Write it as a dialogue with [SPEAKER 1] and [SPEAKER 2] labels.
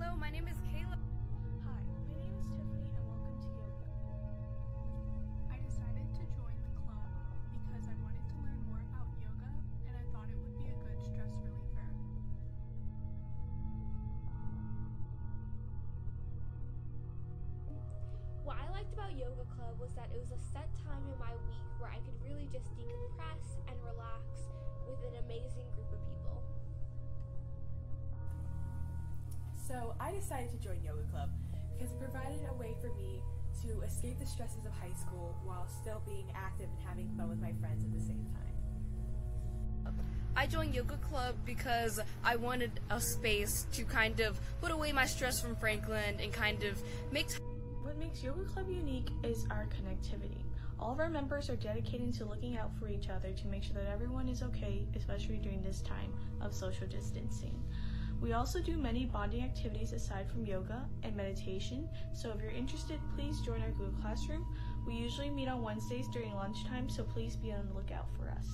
[SPEAKER 1] my name is Kayla.
[SPEAKER 2] Hi, my name is Tiffany and welcome to yoga. I decided to join the club because I wanted to learn more about yoga and I thought it would be a good stress reliever.
[SPEAKER 3] What I liked about Yoga Club was that it was a set time in my week where I could really just decompress and relax with an amazing group
[SPEAKER 4] So I decided to join Yoga Club because it provided a way for me to escape the stresses of high school while still being active and having fun with my friends at the same time.
[SPEAKER 1] I joined yoga club because I wanted a space to kind of put away my stress from Franklin and kind of make t-
[SPEAKER 2] What makes Yoga Club unique is our connectivity. All of our members are dedicated to looking out for each other to make sure that everyone is okay, especially during this time of social distancing. We also do many bonding activities aside from yoga and meditation, so if you're interested, please join our Google Classroom. We usually meet on Wednesdays during lunchtime, so please be on the lookout for us.